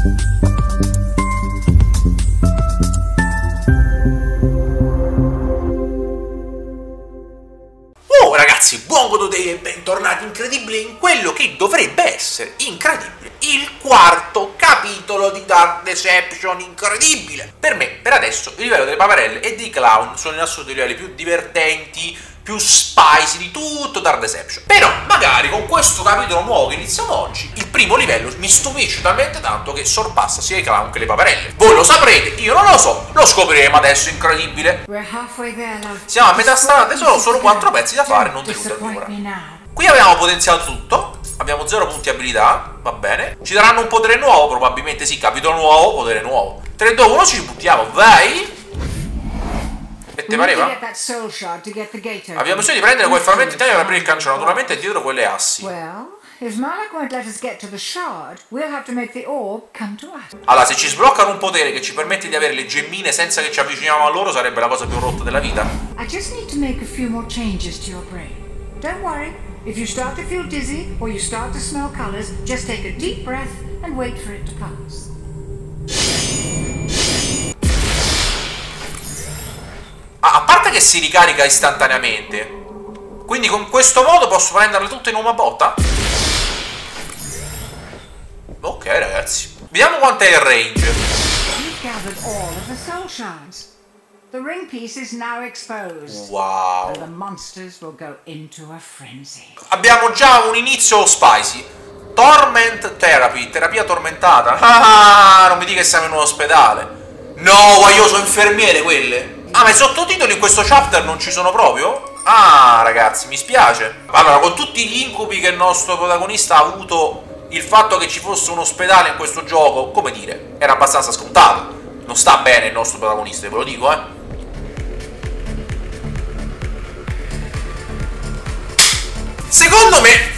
Oh ragazzi, buon godo day e bentornati incredibili in quello che dovrebbe essere incredibile, il quarto capitolo di Dark Deception incredibile! Per me, per adesso, il livello delle paperelle e dei clown sono in assoluto i livelli più divertenti, più spicy di tutto Dark Deception. Però, magari con questo capitolo nuovo che iniziamo oggi, il primo livello mi stupisce talmente tanto che sorpassa sia i clown che le paperelle. Voi lo saprete, io non lo so, lo scopriremo adesso, incredibile. Siamo a metà strada, sono solo 4 pezzi da fare, non deludo ancora. Qui abbiamo potenziato tutto, abbiamo 0 punti abilità, va bene. Ci daranno un potere nuovo, probabilmente sì, capitolo nuovo, potere nuovo. 3, 2, 1, ci buttiamo, vai! E te pareva? Abbiamo bisogno di prendere quel frammento in taglio per aprire il cancello, naturalmente dietro quelle assi. Allora, se ci sbloccano un potere che ci permette di avere le gemmine senza che ci avviciniamo a loro, sarebbe la cosa più rotta della vita. I a parte che si ricarica istantaneamente, quindi con questo modo posso prenderle tutte in una botta? Ok ragazzi, vediamo quanto è il range. Wow. Abbiamo già un inizio spicy. Torment Therapy, terapia tormentata. Ah, non mi dica che siamo in un ospedale. No, io sono infermiere quelle. Ah, ma i sottotitoli in questo chapter non ci sono proprio? Ah, ragazzi, mi spiace. Allora, con tutti gli incubi che il nostro protagonista ha avuto, il fatto che ci fosse un ospedale in questo gioco, come dire, era abbastanza scontato. Non sta bene il nostro protagonista, ve lo dico, eh. Secondo me,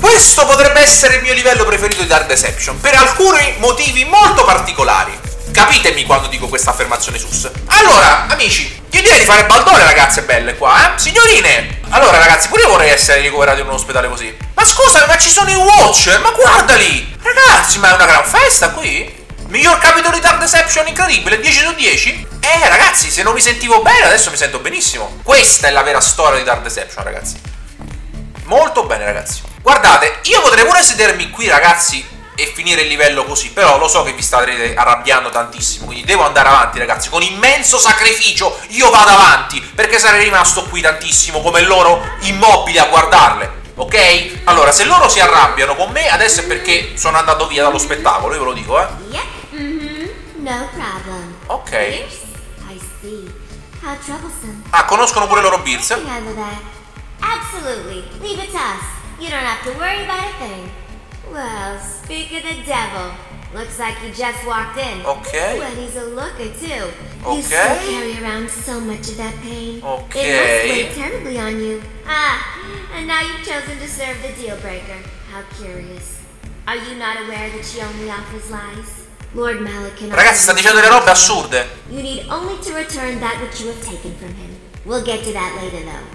questo potrebbe essere il mio livello preferito di Dark Deception, per alcuni motivi molto particolari. Capitemi quando dico questa affermazione sus. Allora, amici, io direi di fare baldone, ragazze belle qua, eh? Signorine! Allora, ragazzi, pure io vorrei essere ricoverato in un ospedale così. Ma scusa, ma ci sono i Watcher, ma guardali! Ragazzi, ma è una gran festa qui? Miglior capitolo di Dark Deception incredibile, 10 su 10? Eh, ragazzi, se non mi sentivo bene, adesso mi sento benissimo. Questa è la vera storia di Dark Deception, ragazzi. Molto bene, ragazzi. Guardate, io potrei pure sedermi qui, ragazzi, e finire il livello così. Però lo so che vi starete arrabbiando tantissimo. Quindi devo andare avanti, ragazzi. Con immenso sacrificio io vado avanti. Perché sarei rimasto qui tantissimo come loro immobili a guardarle. Ok? Allora, se loro si arrabbiano con me, adesso è perché sono andato via dallo spettacolo. Io ve lo dico, eh. Mm-hmm. No problem. Ok. I see. How troublesome. Ah, conoscono pure loro Beers. Absolutely. Leave it to us. You don't have to worry about a thing. Well, speak of the devil. Looks like you just walked in. Ok. Well, he's a looker too. Okay. You still carry around so much of that pain. Okay. It must weigh terribly on you. Ah, and now you've chosen to serve the deal breaker. How curious. Are you not aware that she only offers lies? Lord Malik Ragazzi, sta dicendo delle robe assurde. You need only to return that which you have taken from him. We'll get to that later, though.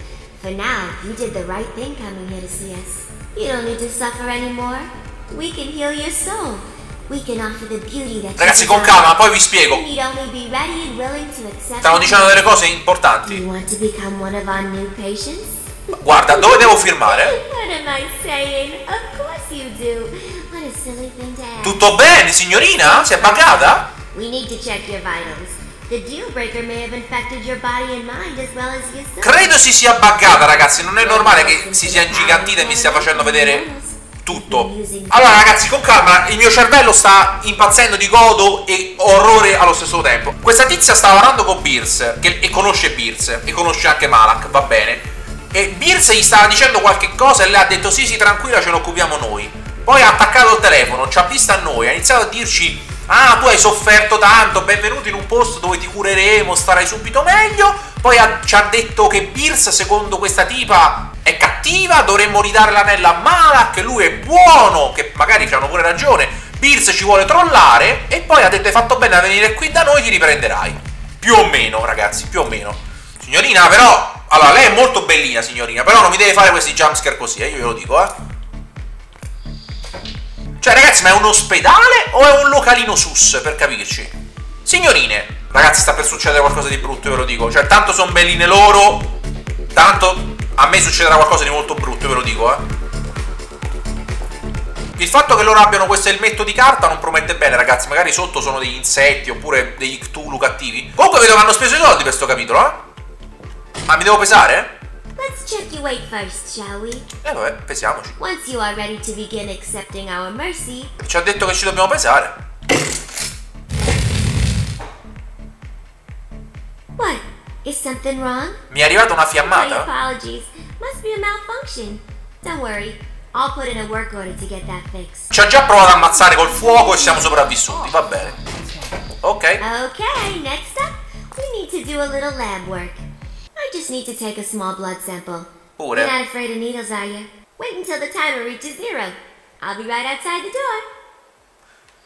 For now, you did the right thing coming here to see us. You don't need to suffer anymore. We can heal your soul. We can offer the beauty that Ragazzi, you con calma, poi vi spiego. Stanno dicendo delle cose importanti. Guarda, dove devo firmare? Tutto bene, signorina? Si è buggata? Credo si sia buggata, ragazzi. Non è normale che si sia ingigantita e mi stia facendo vedere tutto. Allora, ragazzi, con calma, il mio cervello sta impazzendo di godo e orrore allo stesso tempo. Questa tizia sta lavorando con Beers, che, e conosce Beers, e conosce anche Malak, va bene. E Beers gli stava dicendo qualche cosa e lei ha detto sì, sì, tranquilla, ce ne occupiamo noi. Poi ha attaccato il telefono, ci ha vista a noi, ha iniziato a dirci Ah, tu hai sofferto tanto, benvenuto in un posto dove ti cureremo, starai subito meglio. Poi ha- ci ha detto che Beers, secondo questa tipa, è cattiva, dovremmo ridare l'anello a Malak, lui è buono, che magari c'hanno pure ragione. Beers ci vuole trollare e poi ha detto hai fatto bene a venire qui da noi, ti riprenderai. Più o meno, ragazzi, più o meno. Signorina, però... Allora, lei è molto bellina, signorina, però non mi deve fare questi jumpscare così, eh, io ve lo dico, eh. Cioè, ragazzi, ma è un ospedale o è un localino sus, per capirci? Signorine, ragazzi, sta per succedere qualcosa di brutto, ve lo dico. Cioè, tanto sono belline loro, tanto a me succederà qualcosa di molto brutto, ve lo dico, eh. Il fatto che loro abbiano questo elmetto di carta non promette bene, ragazzi. Magari sotto sono degli insetti oppure degli Cthulhu cattivi. Comunque vedo che hanno speso i soldi per sto capitolo, eh? Ma mi devo pesare? Let's check your weight first, shall we? Eh vabbè, pesiamoci. Once you are ready to begin accepting our mercy, Ci ha detto che ci dobbiamo pesare. what? Is something wrong? Mi è arrivata una fiammata? apologies. Must be a malfunction. Don't worry. I'll put in a work order to get that fixed. Ci ha già provato a ammazzare col fuoco e siamo sopravvissuti, va bene. Ok. Okay, next up, we need to do a little lab work. I just need to take a small blood sample. Pure. You're not afraid of needles, are you? Wait until the timer reaches zero. I'll be right outside the door.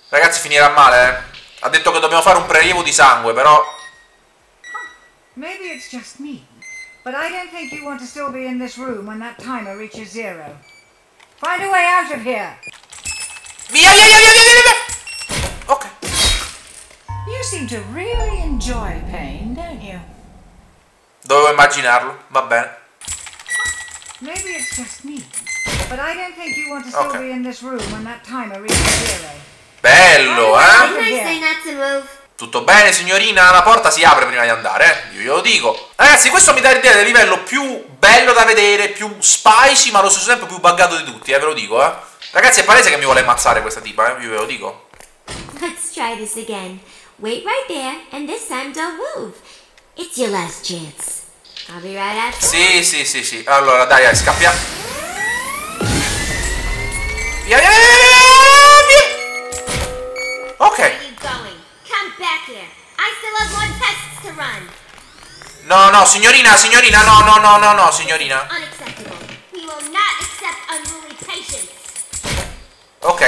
Ragazzi, finirà male, eh. Ha detto che dobbiamo fare un prelievo di sangue, però... Maybe it's just me, but I don't think you want to still be in this room when that timer reaches zero. Find a way out of here. Via, via, via, via, via, via, via! Ok. You seem to really enjoy pain, don't you? Dovevo immaginarlo, va bene. Maybe it's just me, but I don't think you want to still Okay. be in this room when that timer reaches zero. Bello, eh? Tutto bene, signorina? La porta si apre prima di andare, eh? Io glielo dico. Ragazzi, questo mi dà l'idea del livello più bello da vedere, più spicy, ma allo stesso tempo più buggato di tutti, eh? Ve lo dico, eh? Ragazzi, è palese che mi vuole ammazzare questa tipa, eh? Io ve lo dico. Let's try this again. Wait right there, and this time don't move. It's your last chance. I'll be right after. Sì, sì, sì, sì. Allora, dai, dai, scappia. Via, via, via, via, via. Ok. No, no, signorina, signorina, no, no, no, no, no, signorina. Unacceptable. We will not accept unruly patience. Ok.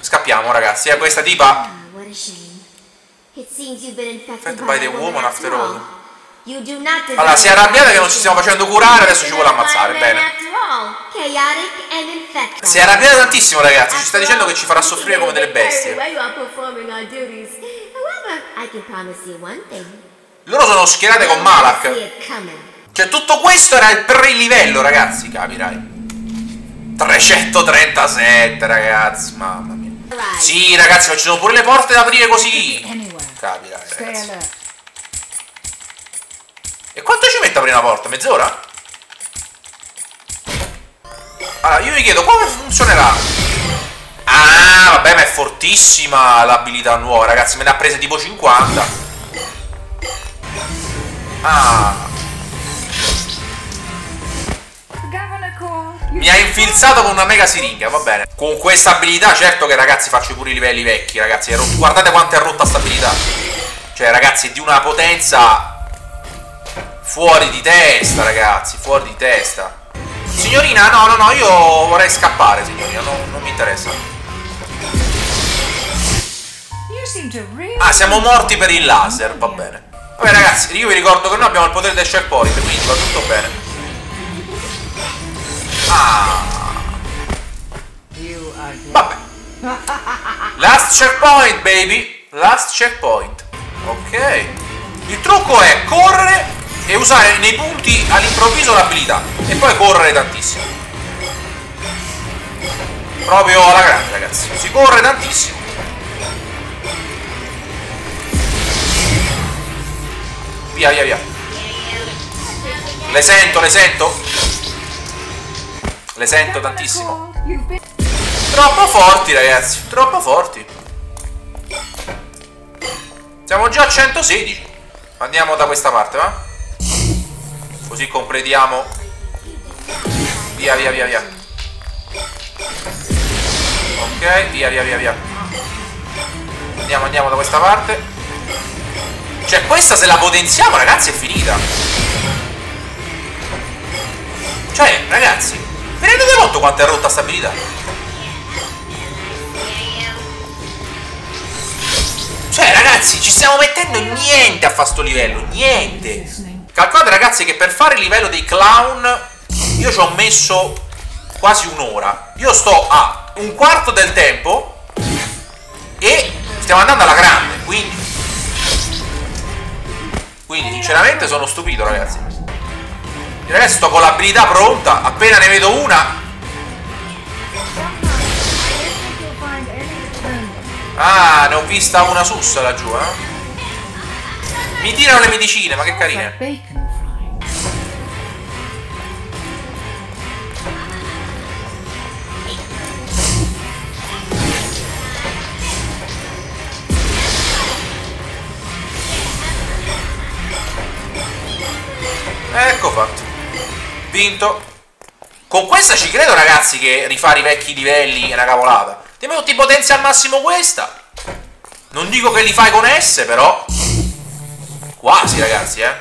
Scappiamo, ragazzi. Eh, questa tipa... Oh, what a shame. It seems you've been infected by, by the woman after all. You do not deserve Allora, si è arrabbiata che non ci stiamo facendo curare, adesso ci vuole ammazzare, bene. After all, chaotic and infected. Si è arrabbiata tantissimo, ragazzi. Ci sta dicendo che ci farà soffrire come delle bestie. Loro sono schierate con Malak. Cioè, tutto questo era il pre-livello, ragazzi, capirai. 337, ragazzi, mamma mia. Sì, ragazzi, ma ci sono pure le porte da aprire così. Capirai, ragazzi. E quanto ci mette a aprire una porta? Mezz'ora? Allora, io mi chiedo come funzionerà. Ah, vabbè, ma è fortissima l'abilità nuova, ragazzi. Me ne ha prese tipo 50. Ah, mi ha infilzato con una mega siringa, va bene. Con questa abilità, certo che ragazzi faccio pure i livelli vecchi, ragazzi. Guardate quanto è rotta sta abilità. Cioè, ragazzi, di una potenza fuori di testa, ragazzi, fuori di testa. Signorina, no, no, no, io vorrei scappare, signorina, no- non mi interessa. Ah, siamo morti per il laser, va bene. Vabbè, ragazzi, io vi ricordo che noi abbiamo il potere del checkpoint, quindi va tutto bene. Ah, You are dead. vabbè. Last checkpoint, baby. Last checkpoint. Ok. Il trucco è correre e usare nei punti all'improvviso l'abilità. E poi correre tantissimo. Proprio alla grande, ragazzi. Si corre tantissimo. Via, via, via. Le sento, le sento. Le sento tantissimo. Troppo forti, ragazzi. Troppo forti. Siamo già a 116. Andiamo da questa parte, va? Così completiamo. Via, via, via, via. Ok, via, via, via, via. Andiamo, andiamo da questa parte. Cioè, questa se la potenziamo, ragazzi, è finita. Cioè, ragazzi, vi rendete conto quanto è rotta stabilità? Cioè, ragazzi, ci stiamo mettendo niente a fa sto livello, niente. Calcolate, ragazzi, che per fare il livello dei clown io ci ho messo quasi un'ora. Io sto a un quarto del tempo e stiamo andando alla grande, quindi... Quindi sinceramente sono stupito ragazzi. Ragazzi sto con l'abilità pronta, appena ne vedo una... Ah, ne ho vista una sussa laggiù, eh? Mi tirano le medicine, ma che carine. Ecco fatto. Vinto. Con questa ci credo ragazzi che rifare i vecchi livelli è una cavolata. Ti metti potenza al massimo questa. Non dico che li fai con S, però. Quasi ragazzi, eh.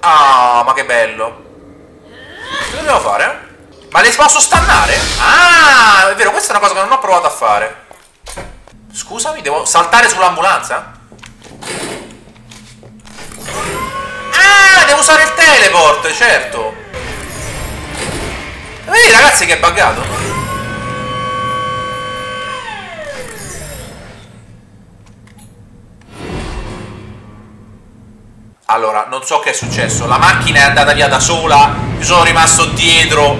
Ah, ma che bello. Che dobbiamo fare? Ma le posso stannare? Ah, è vero, questa è una cosa che non ho provato a fare. Scusami, devo saltare sull'ambulanza? Devo usare il teleport, certo. Vedi ragazzi che è buggato? Allora, non so che è successo. La macchina è andata via da sola. Mi sono rimasto dietro.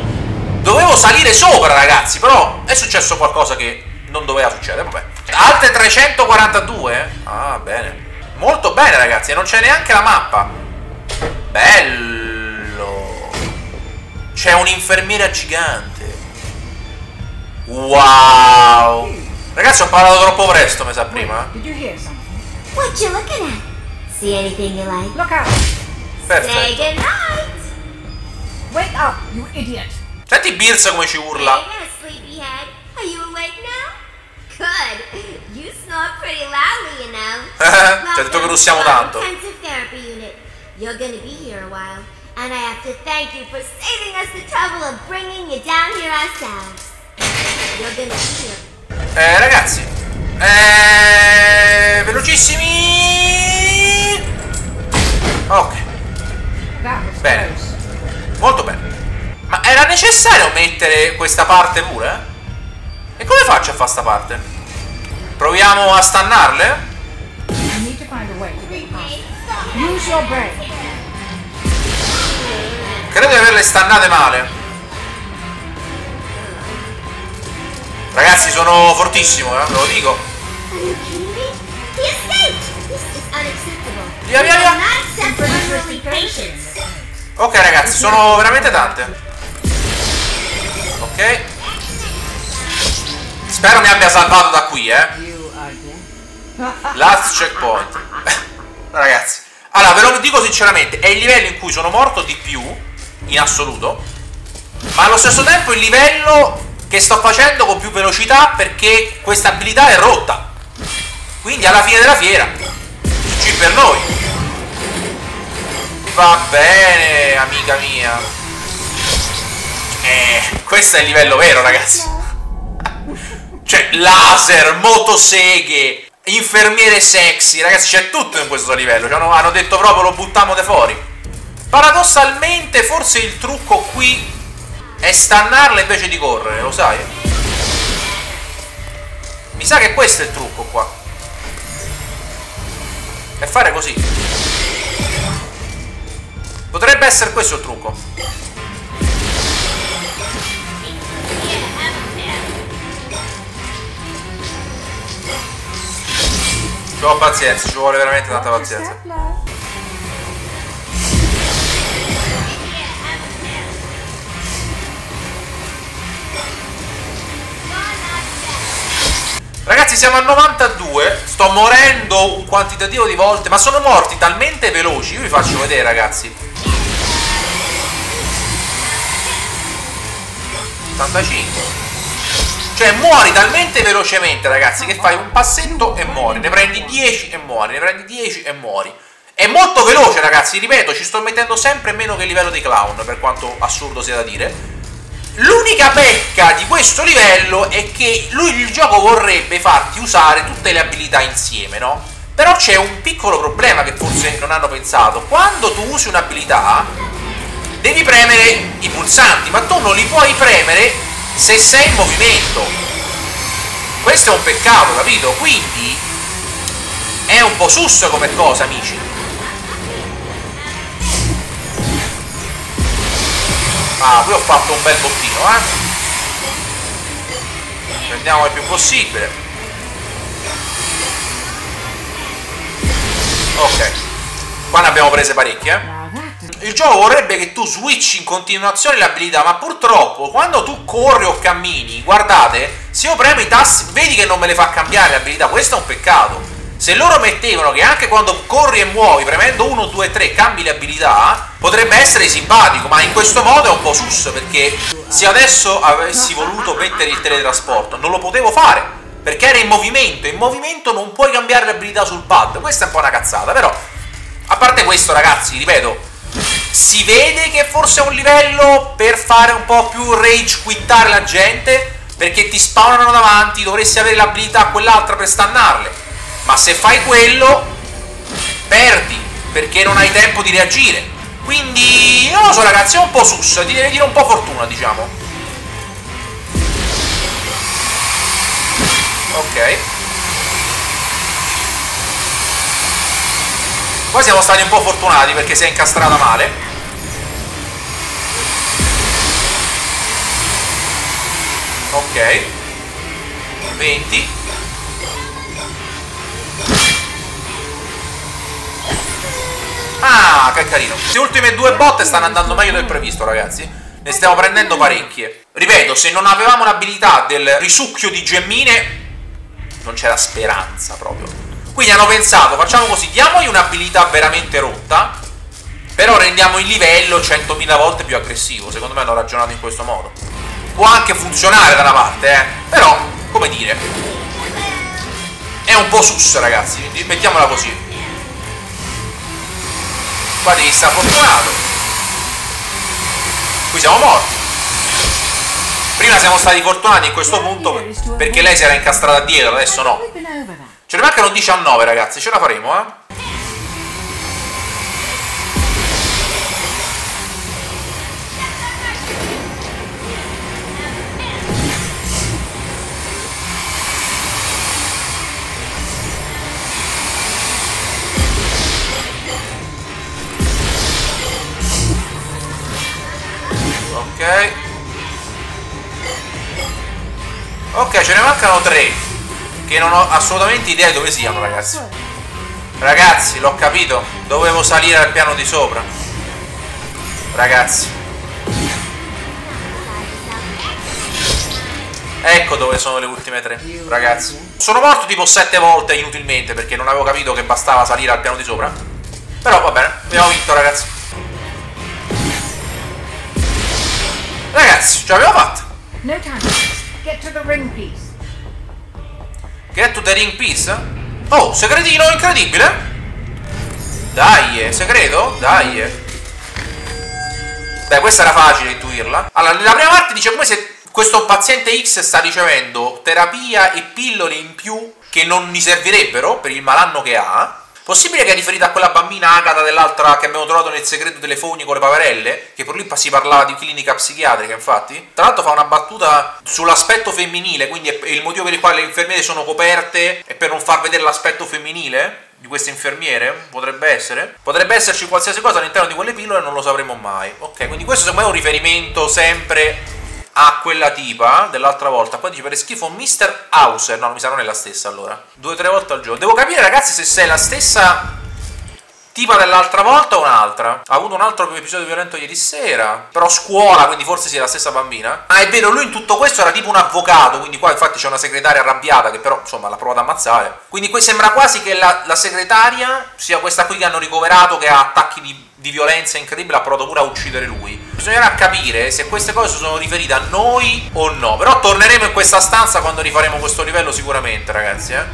Dovevo salire sopra, ragazzi. Però è successo qualcosa che non doveva succedere. Vabbè. Altre 342? Ah, bene. Molto bene, ragazzi. E non c'è neanche la mappa. Bello! C'è un'infermiera gigante. Wow! Ragazzi, ho parlato troppo presto, mi sa prima. What you looking at? See anything you like? Look out! Say Perfetto. goodnight. Wake up, you idiot! Senti Birz come ci urla. Hey sleepyhead. Are you awake now? Good. You snore pretty loudly, you know. Ti ha detto che russiamo tanto. You're gonna be here a while, and I have to thank you for saving us the trouble of bringing you down here ourselves. You're gonna be here. Eh, ragazzi. Eh, velocissimi. Ok, Bene. molto bene. Ma era necessario mettere questa parte pure? E come faccio a fare sta parte? Proviamo a stannarle? Use your brain. Credo di averle stannate male. Ragazzi, sono fortissimo, eh, ve lo dico. Via, via, via. Ok, ragazzi, sono veramente tante. Ok. Spero mi abbia salvato da qui, eh. Last checkpoint. Ragazzi. Allora, ve lo dico sinceramente, è il livello in cui sono morto di più, in assoluto, ma allo stesso tempo il livello che sto facendo con più velocità perché questa abilità è rotta. Quindi alla fine della fiera, G per noi. Va bene, amica mia. Eh, questo è il livello vero, ragazzi. Cioè, laser, motoseghe, infermiere sexy, ragazzi, c'è tutto in questo livello. Cioè, hanno, detto proprio lo buttiamo de fuori. Paradossalmente, forse il trucco qui è stannarla invece di correre, lo sai? Mi sa che questo è il trucco qua. E fare così. Potrebbe essere questo il trucco. Vuole pazienza, ci vuole veramente tanta pazienza. Ragazzi siamo a 92 Sto morendo un quantitativo di volte Ma sono morti talmente veloci Io vi faccio vedere ragazzi. 85 Cioè muori talmente velocemente ragazzi Che fai un passetto e muori Ne prendi 10 e muori Ne prendi 10 e muori È molto veloce ragazzi Ripeto ci sto mettendo sempre meno che il livello dei clown Per quanto assurdo sia da dire L'unica pecca di questo livello è che lui il gioco vorrebbe farti usare tutte le abilità insieme, no? Però c'è un piccolo problema che forse non hanno pensato. Quando tu usi un'abilità, devi premere i pulsanti, ma tu non li puoi premere se sei in movimento. Questo è un peccato, capito? Quindi è un po' susso come cosa, amici. Ah, qui ho fatto un bel bottino, eh. Prendiamo il più possibile. Ok. Qua ne abbiamo prese parecchie, eh. Il gioco vorrebbe che tu switch in continuazione le abilità, ma purtroppo quando tu corri o cammini, guardate, se io premo i tasti, vedi che non me le fa cambiare le abilità, questo è un peccato. Se loro mettevano che anche quando corri e muovi, premendo 1, 2, 3, cambi le abilità, potrebbe essere simpatico, ma in questo modo è un po' sus, perché se adesso avessi voluto mettere il teletrasporto, non lo potevo fare, perché era in movimento, in movimento non puoi cambiare le abilità sul pad, questa è un po' una cazzata, però, a parte questo ragazzi, ripeto, si vede che forse è un livello per fare un po' più rage quittare la gente, perché ti spawnano davanti, dovresti avere l'abilità quell'altra per stannarle ma se fai quello, perdi, perché non hai tempo di reagire. Quindi, non lo so ragazzi, è un po' sus, ti deve dire un po' fortuna, diciamo. Ok. Poi siamo stati un po' fortunati perché si è incastrata male. Ok. 20. Ah, che carino. Queste ultime due botte stanno andando meglio del previsto, ragazzi. Ne stiamo prendendo parecchie. Ripeto, se non avevamo l'abilità del risucchio di gemmine, non c'era speranza proprio. Quindi hanno pensato, facciamo così, diamogli un'abilità veramente rotta, però rendiamo il livello 100.000 volte più aggressivo. Secondo me hanno ragionato in questo modo. Può anche funzionare da una parte, eh. Però, come dire, è un po' sus, ragazzi. Mettiamola così. Qua devi stare fortunato. Qui siamo morti. Prima siamo stati fortunati in questo punto perché lei si era incastrata dietro, adesso no. Ce ne mancano 19 ragazzi, ce la faremo eh. Che non ho assolutamente idea di dove siano, ragazzi. Ragazzi, l'ho capito. Dovevo salire al piano di sopra. Ragazzi. Ecco dove sono le ultime tre, ragazzi. Sono morto tipo sette volte inutilmente perché non avevo capito che bastava salire al piano di sopra. Però va bene, abbiamo vinto, ragazzi. Ragazzi, ce l'abbiamo fatta. No time. Get to the ring piece. Get to the ring piece? Oh, segretino incredibile. Dai, segreto? Dai. Beh, questa era facile intuirla. Allora, nella prima parte dice come se questo paziente X sta ricevendo terapia e pillole in più che non gli servirebbero per il malanno che ha Possibile che è riferita a quella bambina Agata dell'altra che abbiamo trovato nel segreto con le paperelle? Che per lì si parlava di clinica psichiatrica, infatti. Tra l'altro fa una battuta sull'aspetto femminile, quindi è il motivo per il quale le infermiere sono coperte è per non far vedere l'aspetto femminile di queste infermiere? Potrebbe essere? Potrebbe esserci qualsiasi cosa all'interno di quelle pillole, non lo sapremo mai. Ok, quindi questo secondo me è un riferimento sempre a quella tipa dell'altra volta. Poi dice per schifo Mr. Hauser. No, mi sa non è la stessa allora. Due o tre volte al giorno. Devo capire, ragazzi, se sei la stessa tipa dell'altra volta o un'altra. Ha avuto un altro episodio violento ieri sera. Però scuola, quindi forse sia la stessa bambina. Ah, è vero, lui in tutto questo era tipo un avvocato. Quindi qua infatti c'è una segretaria arrabbiata che però insomma l'ha provato a ammazzare. Quindi qui sembra quasi che la, la segretaria sia questa qui che hanno ricoverato che ha attacchi di di violenza incredibile ha provato pure a uccidere lui. Bisognerà capire se queste cose sono riferite a noi o no. Però torneremo in questa stanza quando rifaremo questo livello sicuramente, ragazzi, eh.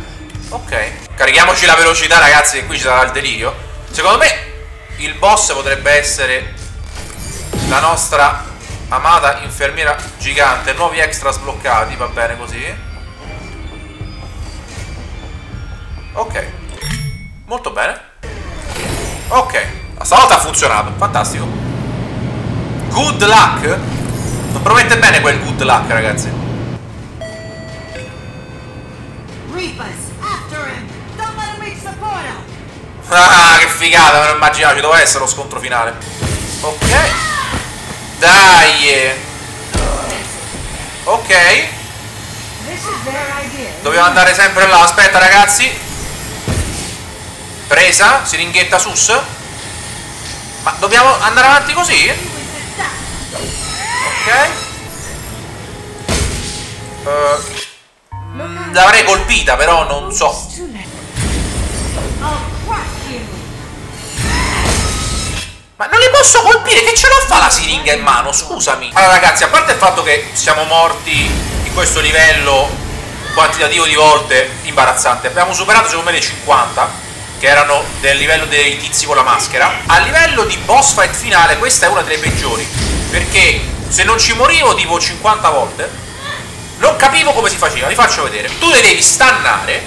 Ok. Carichiamoci la velocità, ragazzi, che qui ci sarà il delirio. Secondo me il boss potrebbe essere la nostra amata infermiera gigante. Nuovi extra sbloccati, va bene così. Ok. Molto bene. Ok. Stavolta ha funzionato, fantastico. Good luck. Non promette bene quel good luck, ragazzi. Ah, che figata, me lo immaginavo, ci doveva essere lo scontro finale. Ok. Dai. Ok. Dobbiamo andare sempre là. Aspetta, ragazzi. Presa, siringhetta sus. Ma dobbiamo andare avanti così? Ok. Mm, L'avrei colpita, però non so. Ma non li posso colpire, che ce l'ho fa la siringa in mano? Scusami. Allora ragazzi, a parte il fatto che siamo morti in questo livello quantitativo di volte imbarazzante, abbiamo superato secondo me le 50, che erano del livello dei tizi con la maschera. A livello di boss fight finale, questa è una delle peggiori, perché se non ci morivo tipo 50 volte, non capivo come si faceva, vi faccio vedere. Tu le devi stannare,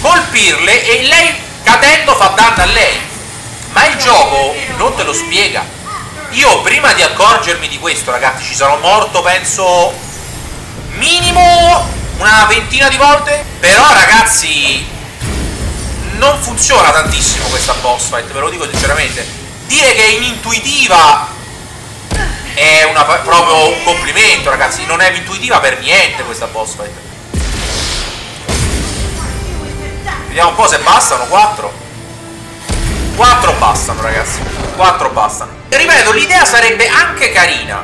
colpirle e lei cadendo fa danno a lei. Ma il gioco non te lo spiega. Io prima di accorgermi di questo, ragazzi, ci sarò morto, penso, minimo una ventina di volte. Però, ragazzi, non funziona tantissimo questa boss fight, ve lo dico sinceramente. Dire che è inintuitiva è una, proprio un complimento, ragazzi. Non è intuitiva per niente questa boss fight. Vediamo un po' se bastano, 4. 4 bastano ragazzi. 4 bastano. Ripeto l'idea sarebbe anche carina.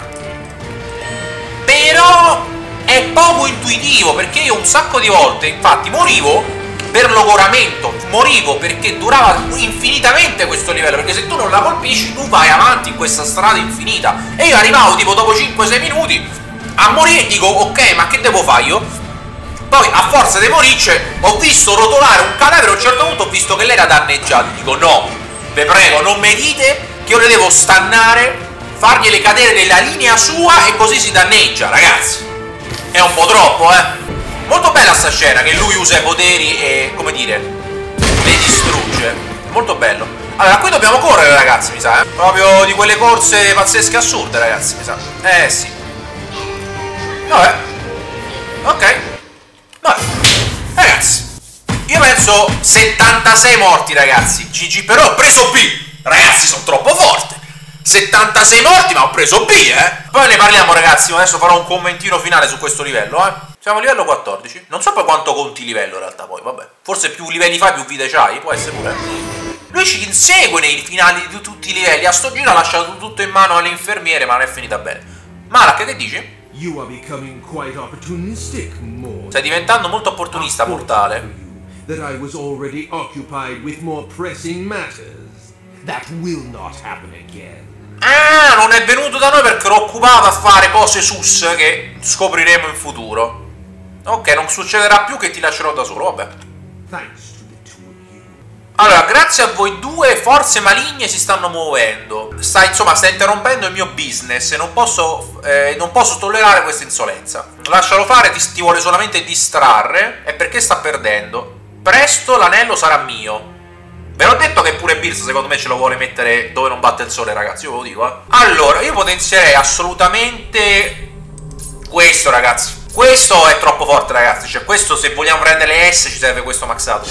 Però È poco intuitivo Perché io un sacco di volte Infatti morivo per logoramento. Morivo perché durava infinitamente questo livello Perché se tu non la colpisci Tu vai avanti in questa strada infinita. E io arrivavo tipo dopo 5-6 minuti A morire e dico ok ma che devo fare io? Poi a forza di moricce ho visto rotolare un cadavere a un certo punto ho visto che lei era danneggiata. Dico no, vi prego, non mi dite che io le devo stannare, fargliele cadere nella linea sua e così si danneggia, ragazzi. È un po' troppo, eh. Molto bella sta scena che lui usa i poteri e, come dire, le distrugge. Molto bello. Allora, qui dobbiamo correre, ragazzi, mi sa, eh. Proprio di quelle corse pazzesche assurde, ragazzi, mi sa. Eh, sì. Vabbè. Ok. Vabbè. Ragazzi, io penso 76 morti, ragazzi. GG, però ho preso B. Ragazzi, sono troppo forte. 76 morti, ma ho preso B, eh. Poi ne parliamo, ragazzi. Adesso farò un commentino finale su questo livello, eh. Siamo a livello 14. Non so poi quanto conti livello, in realtà, poi, vabbè. Forse più livelli fai, più vite c'hai. Può essere pure. Lui ci insegue nei finali di tutti i livelli. A sto giro ha lasciato tutto in mano alle infermiere, ma non è finita bene. Malak, che dici? Stai diventando molto opportunista, mortale. That I was already occupied with more pressing matters. That will not happen again. Ah, non è venuto da noi perché ero occupato a fare cose sus che scopriremo in futuro. Ok, non succederà più che ti lascerò da solo, vabbè. Allora, grazie a voi due, forze maligne si stanno muovendo. Sta, insomma, sta interrompendo il mio business e non posso, eh, non posso tollerare questa insolenza. Lascialo fare, ti, ti vuole solamente distrarre. E perché sta perdendo? Presto l'anello sarà mio. Ve l'ho detto che pure Bills secondo me ce lo vuole mettere dove non batte il sole, ragazzi. Io ve lo dico, eh. Allora, io potenzierei assolutamente questo, ragazzi. Questo è troppo forte, ragazzi. Cioè, questo se vogliamo prendere le S ci serve questo maxato.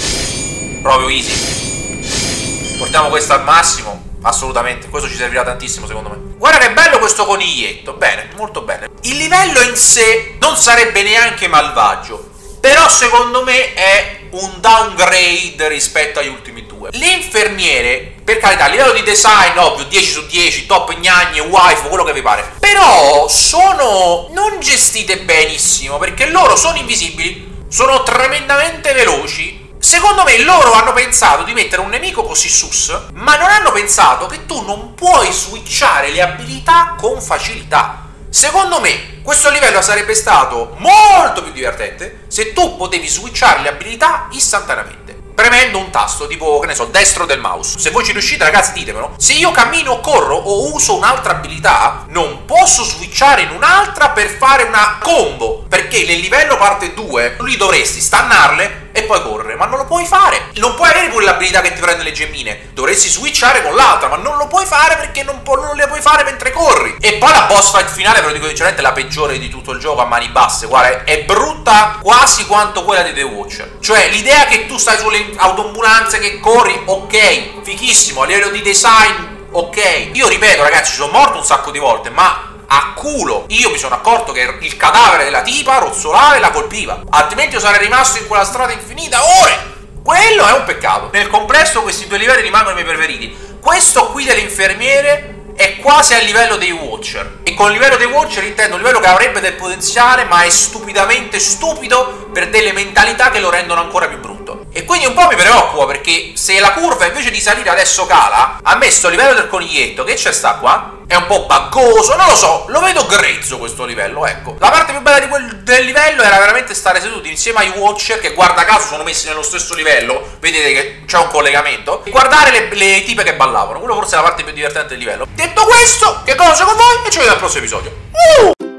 Proprio easy. Portiamo questo al massimo. Assolutamente. Questo ci servirà tantissimo, secondo me. Guarda che bello questo coniglietto. Bene, molto bene. Il livello in sé non sarebbe neanche malvagio. Però secondo me è un downgrade rispetto agli ultimi due. Le infermiere, per carità, a livello di design, ovvio, 10 su 10, top gnagne, wife, quello che vi pare. Però sono non gestite benissimo, perché loro sono invisibili, sono tremendamente veloci. Secondo me loro hanno pensato di mettere un nemico così sus, ma non hanno pensato che tu non puoi switchare le abilità con facilità. Secondo me questo livello sarebbe stato molto più divertente se tu potevi switchare le abilità istantaneamente. Premendo un tasto, tipo, che ne so, destro del mouse. Se voi ci riuscite, ragazzi, ditemelo. Se io cammino corro o uso un'altra abilità, non posso switchare in un'altra per fare una combo. Perché nel livello parte 2, lì dovresti stannarle, e poi correre, ma non lo puoi fare. Non puoi avere pure l'abilità che ti prende le gemmine. Dovresti switchare con l'altra, ma non lo puoi fare perché non, po- non le puoi fare mentre corri. E poi la boss fight finale, ve lo dico sinceramente, è la peggiore di tutto il gioco a mani basse. Guarda, è brutta quasi quanto quella di The Watcher. Cioè, l'idea che tu stai sulle autoambulanze che corri, ok, fichissimo, a livello di design ok. Io ripeto, ragazzi, sono morto un sacco di volte, ma a culo io mi sono accorto che il cadavere della tipa rozzolava e la colpiva. Altrimenti io sarei rimasto in quella strada infinita ore. Quello è un peccato. Nel complesso questi due livelli rimangono i miei preferiti. Questo qui dell'infermiere è quasi a livello dei Watcher. E con il livello dei Watcher intendo un livello che avrebbe del potenziale, ma è stupidamente stupido per delle mentalità che lo rendono ancora più brutto. E quindi un po' mi preoccupa perché se la curva invece di salire adesso cala, a me sto livello del coniglietto, che c'è sta qua? È un po' buggoso, non lo so, lo vedo grezzo questo livello, ecco. La parte più bella di quel, del livello era veramente stare seduti insieme ai Watcher, che guarda caso sono messi nello stesso livello, vedete che c'è un collegamento, e guardare le, le tipe che ballavano, quello forse è la parte più divertente del livello. Detto questo, che cosa con voi e ci vediamo al prossimo episodio. Uh!